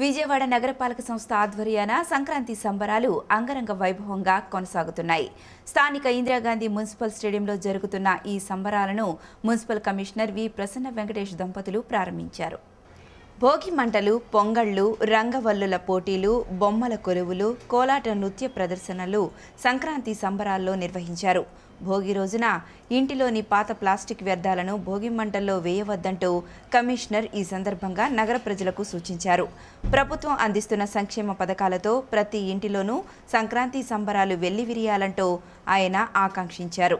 విజయవాడ నగరపాలక సంస్థ ఆధ్వర్యాన సంక్రాంతి సంబరాలు అంగరంగ వైభవంగా కొనసాగుతున్నాయి. స్థానిక ఇందిరాగాంధీ మున్సిపల్ స్టేడియంలో జరుగుతున్న ఈ సంబరాలను municipal commissioner V. Prasanna Venkatesh దంపతులు ప్రారంభించారు. భోగి మంటలు పొంగళ్ళు రంగవల్లుల పోటీలు బొమ్మల కొలువులు కోలాట నృత్య ప్రదర్శనలు సంక్రాంతి సంబరాల్లో నిర్వహించారు. భోగి రోజున ఇంటిలోని పాత ప్లాస్టిక్ వ్యర్థాలను భోగి మంటల్లో వేయవద్దంటూ కమిషనర్ ఈ సందర్భంగా నగర ప్రజలకు సూచించారు. ప్రభుత్వం అందిస్తున్న సంక్షేమ పథకాలతో ప్రతి ఇంటిలోనూ సంక్రాంతి సంబరాలు వెల్లివిరియాలంటూ ఆయన ఆకాంక్షించారు.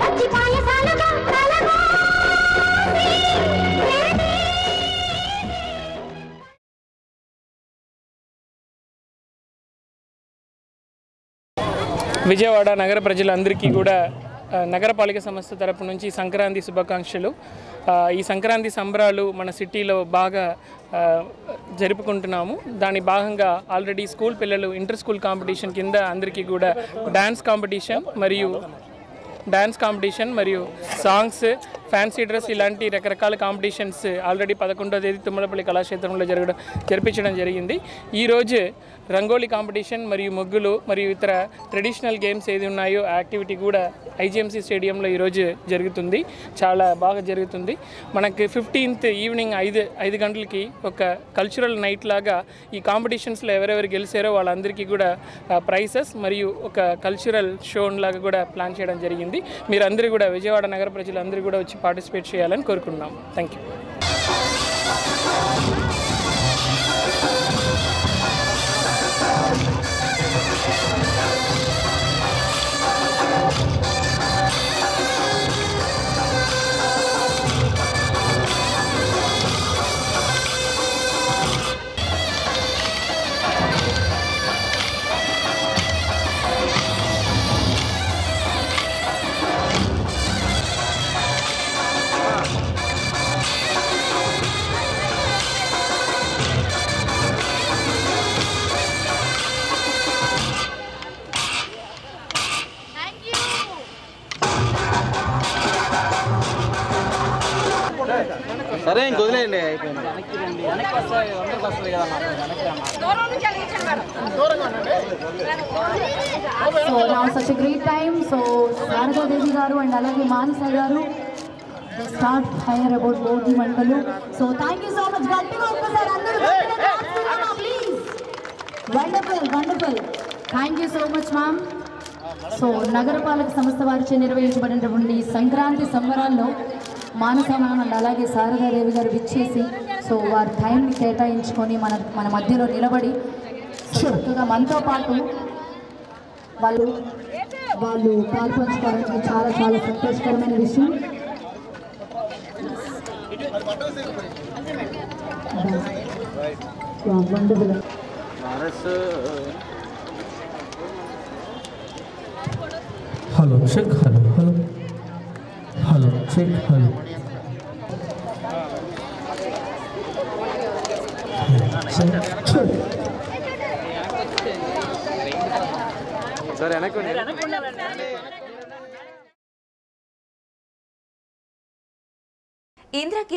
పచ్చి పాయసాలుగా కలగోసి, వేడి విజయవాడ నగర ప్రజలందరికీ కూడా ఆ, నగరపాలిక సంస్థ తరపు నుంచి సంక్రాంతి శుభాకాంక్షలు. ఈ సంక్రాంతి సంబరాలు మన సిటీలో బాగా జరుపుకుంటున్నాము. దాని భాగంగా ఆల్రెడీ స్కూల్ పిల్లలు ఇంటర్ స్కూల్ కాంపిటీషన్ కింద అందరికీ కూడా డ్యాన్స్ కాంపిటీషన్ మరియు డ్యాన్స్ కాంపిటీషన్ మరియు సాంగ్స్ ఫ్యాన్సీ డ్రెస్ ఇలాంటి రకరకాల కాంపిటీషన్స్ ఆల్రెడీ పదకొండో తేదీ తుమ్మలపల్లి కళాక్షేత్రంలో జరగడం జరిపించడం జరిగింది. ఈరోజు రంగోలీ కాంపిటీషన్ మరియు ముగ్గులు మరియు ఇతర ట్రెడిషనల్ గేమ్స్ ఏది ఉన్నాయో ఆ యాక్టివిటీ కూడా ఐజిఎంసీ స్టేడియంలో ఈరోజు జరుగుతుంది. చాలా బాగా జరుగుతుంది. మనకి ఫిఫ్టీన్త్ ఈవినింగ్ ఐదు ఐదు గంటలకి ఒక కల్చరల్ నైట్ లాగా ఈ కాంపిటీషన్స్లో ఎవరెవరు గెలిచారో వాళ్ళందరికీ కూడా ప్రైసెస్ మరియు ఒక కల్చరల్ షో లాగా కూడా ప్లాన్ చేయడం జరిగింది. మీరందరూ కూడా విజయవాడ నగర ప్రజలందరూ కూడా వచ్చి పార్టిసిపేట్ చేయాలని కోరుకుంటున్నాం థ్యాంక్ యూ సరే ఇంక వదిలేయండి అయిపోయింది. So now such a great time. So Sharada Devi garu and అలాగే Manasa garu they start higher about Bhogi మంటలు so thank you so much గట్టిగా ఒక్కసారి అందరూ please wonderful wonderful thank you so much ma'am so నగరపాలక సంస్థ వారిచే నిర్వహించబడినటువంటి ఈ సంక్రాంతి సంబరాల్లో మానస మ్యామ్ అండ్ అలాగే శారదాదేవి గారు విచ్చేసి సో వారి టైంని కేటాయించుకొని మన మన మధ్యలో నిలబడి చక్కగా మనతో పాటు వాళ్ళు వాళ్ళు పాల్పంచుకోవడానికి చాలా చాలా సంతోషకరమైన విషయం. Wonderful hello check hello hello hello check hello check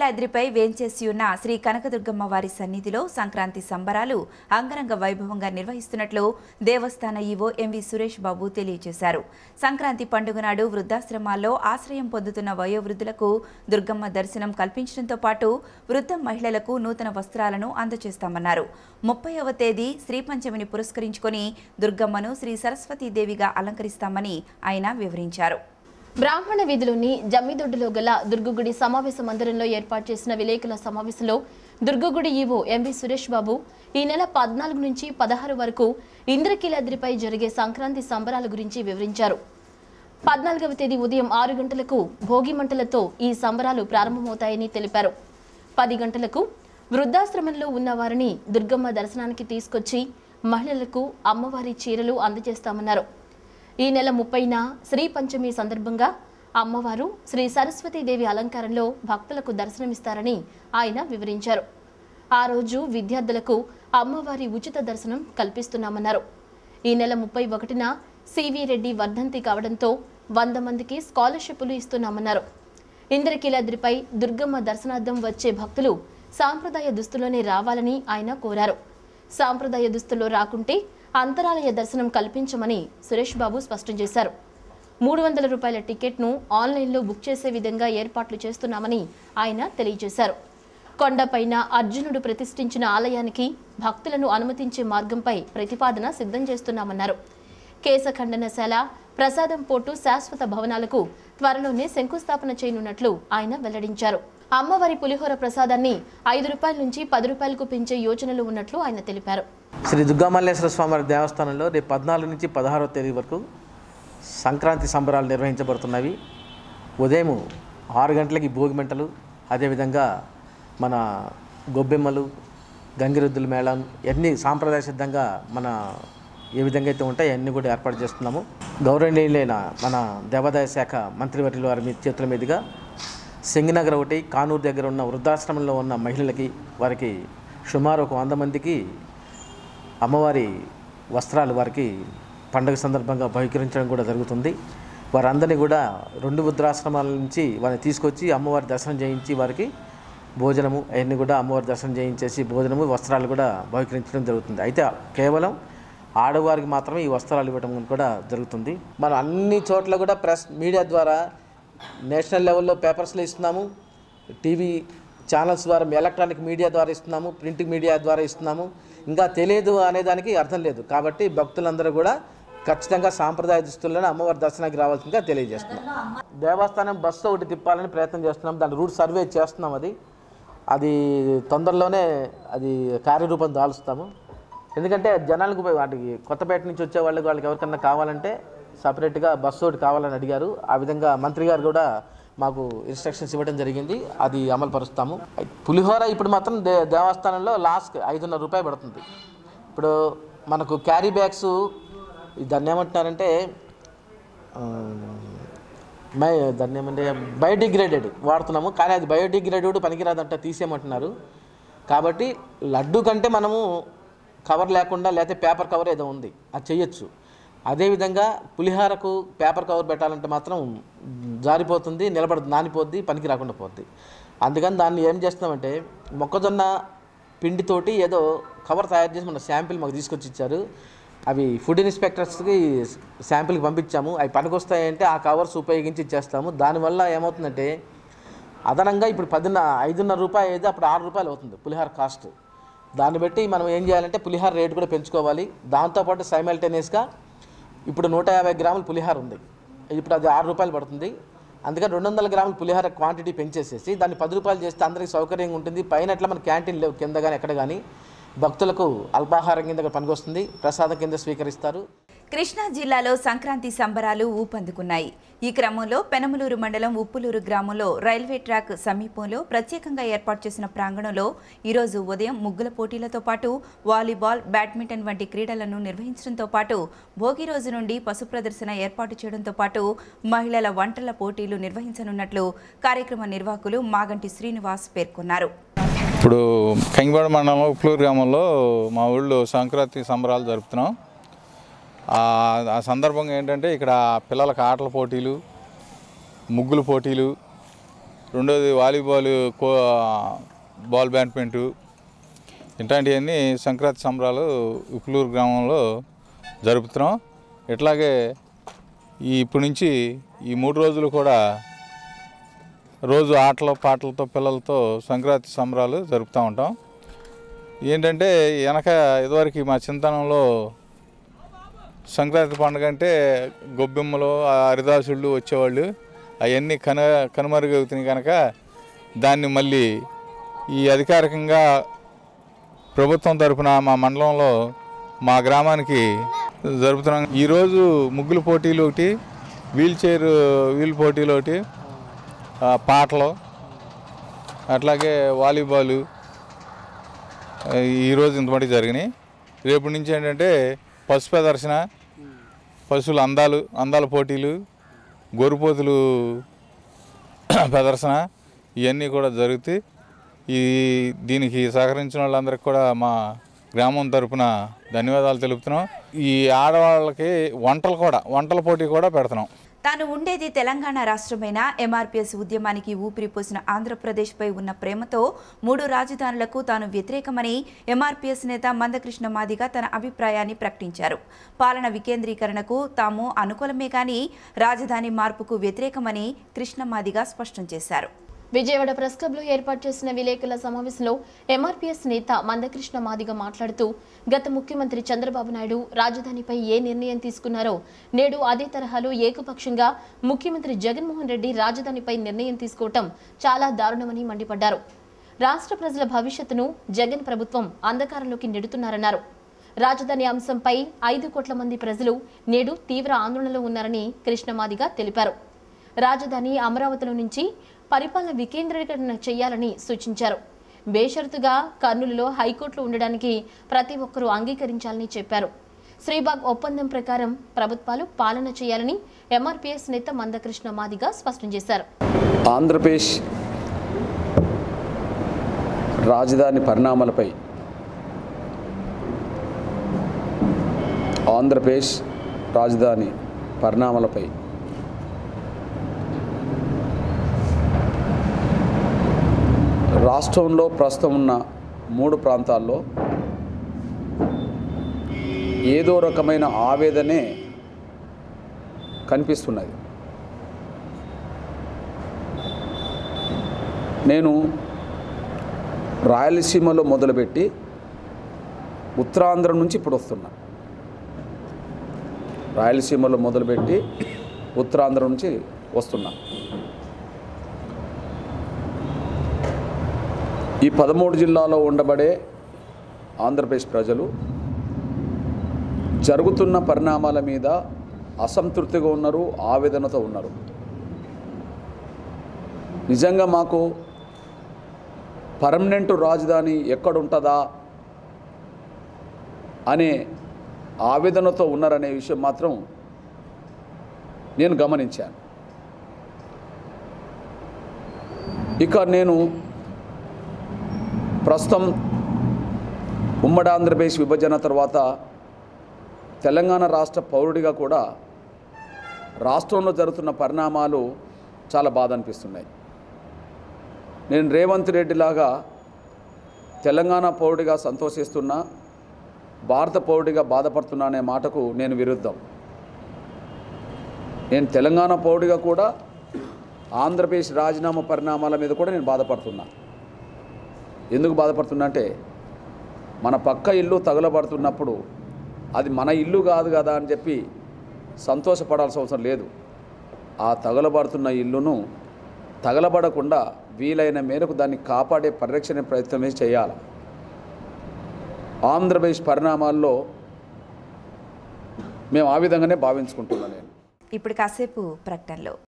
check వేంచేసి ఉన్న శ్రీ కనకదుర్గమ్మ వారి సన్నిధిలో సంక్రాంతి సంబరాలు అంగరంగ వైభవంగా నిర్వహిస్తున్నట్లు దేవస్థాన ఈవో ఎంవి సురేష్ బాబు తెలియజేశారు. సంక్రాంతి పండుగ నాడు వృద్ధాశ్రమాల్లో ఆశ్రయం పొందుతున్న వయోవృద్ధులకు దుర్గమ్మ దర్శనం కల్పించడంతో పాటు వృద్ధ మహిళలకు నూతన వస్త్రాలను అందజేస్తామన్నారు. ముప్పైవ తేదీ శ్రీ పంచమిని పురస్కరించుకొని దుర్గమ్మను శ్రీ సరస్వతీదేవిగా అలంకరిస్తామని ఆయన వివరించారు. బ్రాహ్మణ వీధిలోని జమ్మిదొడ్డులో గల దుర్గగుడి సమావేశ మందిరంలో ఏర్పాటు చేసిన విలేకరుల సమావేశంలో దుర్గగుడి EO M V Suresh Babu ఈ నెల పద్నాలుగు నుంచి పదహారు వరకు ఇంద్రకీలాద్రిపై జరిగే సంక్రాంతి సంబరాల గురించి వివరించారు. పద్నాలుగవ తేదీ ఉదయం ఆరు గంటలకు భోగి మంటలతో ఈ సంబరాలు ప్రారంభమవుతాయని తెలిపారు. పది గంటలకు వృద్ధాశ్రమంలో ఉన్న వారిని దుర్గమ్మ దర్శనానికి తీసుకొచ్చి మహిళలకు అమ్మవారి చీరలు అందజేస్తామన్నారు. ఈ నెల ముప్పైన శ్రీ పంచమి సందర్భంగా అమ్మవారు శ్రీ సరస్వతీదేవి అలంకారంలో భక్తులకు దర్శనమిస్తారని ఆయన వివరించారు. ఆ రోజు విద్యార్థులకు అమ్మవారి ఉచిత దర్శనం కల్పిస్తున్నామన్నారు. ఈ నెల ముప్పై ఒకటిన సివి రెడ్డి వర్ధంతి కావడంతో వంద మందికి స్కాలర్షిప్లు ఇస్తున్నామన్నారు. ఇంద్రకీలాద్రిపై దుర్గమ్మ దర్శనార్థం వచ్చే భక్తులు సాంప్రదాయ దుస్తులోనే రావాలని ఆయన కోరారు. సాంప్రదాయ దుస్తుల్లో రాకుంటే అంతరాలయ దర్శనం కల్పించమని సురేష్ బాబు స్పష్టం చేశారు. మూడు వందల రూపాయల టికెట్ను ఆన్లైన్లో బుక్ చేసే విధంగా ఏర్పాట్లు చేస్తున్నామని ఆయన తెలియజేశారు. కొండపైన అర్జునుడు ప్రతిష్ఠించిన ఆలయానికి భక్తులను అనుమతించే మార్గంపై ప్రతిపాదన సిద్ధం చేస్తున్నామన్నారు. కేశఖండనశాల ప్రసాదం పోటు శాశ్వత భవనాలకు త్వరలోనే శంకుస్థాపన చేయనున్నట్లు ఆయన వెల్లడించారు. అమ్మవారి పులిహోర ప్రసాదాన్ని ఐదు రూపాయల నుంచి పది రూపాయలకు పెంచే యోచనలు ఉన్నట్లు ఆయన తెలిపారు. శ్రీ దుర్గామల్లేశ్వర స్వామివారి దేవస్థానంలో రేపు పద్నాలుగు నుంచి పదహారవ తేదీ వరకు సంక్రాంతి సంబరాలు నిర్వహించబడుతున్నవి. ఉదయం ఆరు గంటలకి భోగి మంటలు అదేవిధంగా మన గొబ్బెమ్మలు గంగిరెద్దుల మేళం ఇవన్నీ సాంప్రదాయ సిద్ధంగా మన ఏ విధంగా అయితే ఉంటాయో అన్నీ కూడా ఏర్పాటు చేస్తున్నాము. గౌరవనీయులైన మన దేవాదాయ శాఖ మంత్రివర్యుల వారి చేతుల మీదుగా సింగనగర్ ఒకటి కానూరు దగ్గర ఉన్న వృద్ధాశ్రమంలో ఉన్న మహిళలకి వారికి సుమారు ఒక వంద మందికి అమ్మవారి వస్త్రాలు వారికి పండుగ సందర్భంగా బహికరించడం కూడా జరుగుతుంది. వారందరినీ కూడా రెండు వృద్ధాశ్రమాల నుంచి వారిని తీసుకొచ్చి అమ్మవారి దర్శనం చేయించి వారికి భోజనము అవన్నీ కూడా అమ్మవారి దర్శనం చేయించేసి భోజనము వస్త్రాలు కూడా బహికరించడం జరుగుతుంది. అయితే కేవలం ఆడవారికి మాత్రమే ఈ వస్త్రాలు ఇవ్వడం కూడా జరుగుతుంది. మనం అన్ని చోట్ల కూడా ప్రెస్ మీడియా ద్వారా నేషనల్ లెవెల్లో పేపర్స్లో ఇస్తున్నాము టీవీ ఛానల్స్ ద్వారా ఎలక్ట్రానిక్ మీడియా ద్వారా ఇస్తున్నాము ప్రింట్ మీడియా ద్వారా ఇస్తున్నాము. ఇంకా తెలియదు అనేదానికి అర్థం లేదు. కాబట్టి భక్తులందరూ కూడా ఖచ్చితంగా సాంప్రదాయ దుస్తులను అమ్మవారి దర్శనానికి రావాల్సిందిగా తెలియజేస్తున్నాం. దేవస్థానం బస్సు ఒకటి తిప్పాలని ప్రయత్నం చేస్తున్నాం. దాని రూట్ సర్వే చేస్తున్నాం అది. అది తొందరలోనే అది కార్యరూపం దాలుస్తాము. ఎందుకంటే జనాలకు పోయి వాటికి కొత్తపేట నుంచి వచ్చే వాళ్ళకి వాళ్ళకి ఎవరికన్నా కావాలంటే సపరేట్గా బస్సు ఒకటి కావాలని అడిగారు. ఆ విధంగా మంత్రి గారు కూడా మాకు ఇన్స్ట్రక్షన్స్ ఇవ్వడం జరిగింది. అది అమలు పరుస్తాము. పులిహోర ఇప్పుడు మాత్రం దే దేవస్థానంలో లాస్ట్ ఐదున్నర రూపాయలు పడుతుంది. ఇప్పుడు మనకు క్యారీ బ్యాగ్స్ దాన్ని ఏమంటున్నారంటే మై దాన్ని ఏమంటే బయోడిగ్రేడెడ్ వాడుతున్నాము. కానీ అది బయోడిగ్రేడెడ్ పనికిరాదంట తీసేయమంటున్నారు. కాబట్టి లడ్డు కంటే మనము కవర్ లేకుండా లేకపోతే పేపర్ కవర్ ఏదో ఉంది. అది చెయ్యొచ్చు అదేవిధంగా పులిహారకు పేపర్ కవర్ పెట్టాలంటే మాత్రం జారిపోతుంది నిలబడదు నానిపోద్ది పనికి రాకుండా పోద్ది. అందుకని దాన్ని ఏం చేస్తున్నామంటే మొక్కజొన్న పిండితోటి ఏదో కవర్ తయారు చేసి మన శాంపిల్ మాకు తీసుకొచ్చి ఇచ్చారు. అవి ఫుడ్ ఇన్స్పెక్టర్స్కి శాంపిల్కి పంపించాము. అవి పనికొస్తాయంటే ఆ కవర్స్ ఉపయోగించి ఇచ్చేస్తాము. దానివల్ల ఏమవుతుందంటే అదనంగా ఇప్పుడు పదిన్న ఐదున్నర రూపాయలు అయితే అప్పుడు ఆరు రూపాయలు అవుతుంది పులిహార కాస్ట్. దాన్ని బట్టి మనం ఏం చేయాలంటే పులిహార రేటు కూడా పెంచుకోవాలి. దాంతోపాటు సైమల్టేనియస్గా ఇప్పుడు నూట యాభై గ్రాముల పులిహార ఉంది. ఇప్పుడు అది ఆరు రూపాయలు పడుతుంది. అందుకని రెండు వందల గ్రాముల పులిహార క్వాంటిటీ పెంచేసేసి దాన్ని పది రూపాయలు చేస్తే అందరికీ సౌకర్యంగా ఉంటుంది. పైన ఎట్లా మన క్యాంటీన్ లేవు కింద కానీ ఎక్కడ కానీ భక్తులకు అల్పాహారం కింద పనికొస్తుంది. ప్రసాదం కింద స్వీకరిస్తారు. కృష్ణా జిల్లాలో సంక్రాంతి సంబరాలు ఊపందుకున్నాయి. ఈ క్రమంలో పెనమలూరు మండలం ఉప్పులూరు గ్రామంలో రైల్వే ట్రాక్ సమీపంలో ప్రత్యేకంగా ఏర్పాటు చేసిన ప్రాంగణంలో ఈరోజు ఉదయం ముగ్గుల పోటీలతో పాటు వాలీబాల్ బ్యాడ్మింటన్ వంటి క్రీడలను నిర్వహించడంతో పాటు భోగి రోజు నుండి పశు ప్రదర్శన ఏర్పాటు చేయడంతో పాటు మహిళల వంటల పోటీలు నిర్వహించనున్నట్లు కార్యక్రమ నిర్వాహకులు మాగంటి శ్రీనివాస్ పేర్కొన్నారు. ఇప్పుడు కంగిపాడు మండలం ఉప్పులూరు గ్రామంలో మా ఊళ్ళో సంక్రాంతి సంబరాలు జరుపుతున్నాం. ఆ- సందర్భంగా ఏంటంటే ఇక్కడ పిల్లలకు ఆటల పోటీలు ముగ్గులు పోటీలు రెండోది వాలీబాల్ కో బాల్ బ్యాడ్మింటు ఇట్లాంటివన్నీ సంక్రాంతి సంబరాలు ఉక్లూరు గ్రామంలో జరుపుతున్నాం. ఇట్లాగే ఈ ఇప్పటి నుంచి ఈ మూడు రోజులు కూడా రోజు ఆటలు పాటలతో పిల్లలతో సంక్రాంతి సంబరాలు జరుపుతూ ఉంటాం. ఏంటంటే వెనక ఇదివరకు మా చింతనంలో సంక్రాంతి పండుగ అంటే గొబ్బెమ్మలు హరిదాసుళ్ళు వచ్చేవాళ్ళు. అవన్నీ కను కనుమరుగవుతున్నాయి కనుక దాన్ని మళ్ళీ ఈ అధికారికంగా ప్రభుత్వం తరఫున మా మండలంలో మా గ్రామానికి జరుపుతున్నాం. ఈరోజు ముగ్గులు పోటీలు ఒకటి వీల్ చైర్ వీల్ పోటీలు ఒకటి పాటలు అట్లాగే వాలీబాలు ఈరోజు ఇంతమటి జరిగినాయి. రేపు నుంచి ఏంటంటే పశు ప్రదర్శన పశువుల అందాలు అందాల పోటీలు గొర్రెపోతులు ప్రదర్శన ఇవన్నీ కూడా జరుగుతాయి ఈ దీనికి సహకరించిన వాళ్ళందరికీ కూడా మా గ్రామం తరపున ధన్యవాదాలు తెలుపుతున్నాం. ఈ ఆడవాళ్ళకి వంటలు కూడా వంటల పోటీ కూడా పెడుతున్నాం. తాను ఉండేది తెలంగాణ రాష్ట్రమైన? ఎంఆర్పీఎస్ ఉద్యమానికి ఊపిరిపోసిన ఆంధ్రప్రదేశ్పై ఉన్న ప్రేమతో మూడు రాజధానులకు తాను వ్యతిరేకమని ఎంఆర్పీఎస్ నేత మందకృష్ణ మాదిగ తన అభిప్రాయాన్ని ప్రకటించారు. పాలన వికేంద్రీకరణకు తాము అనుకూలమే కానీ రాజధాని మార్పుకు వ్యతిరేకమని కృష్ణ మాదిగ స్పష్టం చేశారు. విజయవాడ ప్రెస్ క్లబ్లో ఏర్పాటు చేసిన విలేకరుల సమావేశంలో ఎంఆర్పీఎస్ నేత మందకృష్ణ మాదిగ మాట్లాడుతూ గత ముఖ్యమంత్రి చంద్రబాబు నాయుడు రాజధానిపై ఏ నిర్ణయం తీసుకున్నారో నేడు అదే తరహాలో ఏకపక్షంగా ముఖ్యమంత్రి జగన్మోహన్ రెడ్డి రాజధానిపై నిర్ణయం తీసుకోవటం చాలా దారుణమని మండిపడ్డారు. రాష్ట్ర ప్రజల భవిష్యత్తును జగన్ ప్రభుత్వం అంధకారంలోకి నెడుతున్నారన్నారు. రాజధాని అంశంపై ఐదు కోట్ల మంది ప్రజలు నేడు తీవ్ర ఆందోళనలో ఉన్నారని కృష్ణమాదిగా తెలిపారు. రాజధాని అమరావతిలో నుంచి పరిపాలన వికేంద్రీకరణ చేయాలని సూచించారు. బేషరతుగా కర్నూలులో హైకోర్టులు ఉండడానికి ప్రతి ఒక్కరూ అంగీకరించాలని చెప్పారు. శ్రీబాగ్ ఒప్పందం ప్రకారం ప్రభుత్వాలు పాలన చేయాలని ఎంఆర్పీఎస్ నేత మందకృష్ణ మాదిగ స్పష్టం చేశారు. ఆంధ్రప్రదేశ్ రాజధాని పరిణామాలపై ఆంధ్రప్రదేశ్ రాజధాని పరిణామాలపై రాష్ట్రంలో ప్రస్తుతం ఉన్న మూడు ప్రాంతాల్లో ఏదో రకమైన ఆవేదనే కనిపిస్తున్నది. నేను రాయలసీమలో మొదలుపెట్టి ఉత్తరాంధ్ర నుంచి ఇప్పుడు వస్తున్నా. రాయలసీమలో మొదలుపెట్టి ఉత్తరాంధ్ర నుంచి వస్తున్నా. ఈ పదమూడు జిల్లాలో ఉండబడే ఆంధ్రప్రదేశ్ ప్రజలు జరుగుతున్న పరిణామాల మీద అసంతృప్తిగా ఉన్నారు ఆవేదనతో ఉన్నారు. నిజంగా మాకు పర్మనెంట్ రాజధాని ఎక్కడుంటుందా అనే ఆవేదనతో ఉన్నారనే విషయం మాత్రం నేను గమనించాను. ఇక నేను ప్రస్తుతం ఉమ్మడి ఆంధ్రప్రదేశ్ విభజన తర్వాత తెలంగాణ రాష్ట్ర పౌరుడిగా కూడా రాష్ట్రంలో జరుగుతున్న పరిణామాలు చాలా బాధ అనిపిస్తున్నాయి. నేను రేవంత్ రెడ్డి లాగా తెలంగాణ పౌరుడిగా సంతోషిస్తున్నా భారత పౌరుడిగా బాధపడుతున్నా అనే మాటకు నేను విరుద్ధం. నేను తెలంగాణ పౌరుడిగా కూడా ఆంధ్రప్రదేశ్ రాజీనామా పరిణామాల మీద కూడా నేను బాధపడుతున్నాను ఎందుకు బాధపడుతున్నంటే మన పక్క ఇల్లు తగులబడుతున్నప్పుడు అది మన ఇల్లు కాదు కదా అని చెప్పి సంతోషపడాల్సిన అవసరం లేదు. ఆ తగలబడుతున్న ఇల్లును తగలబడకుండా వీలైన మేరకు దాన్ని కాపాడే పరిరక్షణ ప్రయత్నమే చేయాలి. ఆంధ్రప్రదేశ్ పరిణామాల్లో మేము ఆ విధంగానే భావించుకుంటున్నాను నేను. ఇప్పుడు కాసేపు ప్రకటనలో.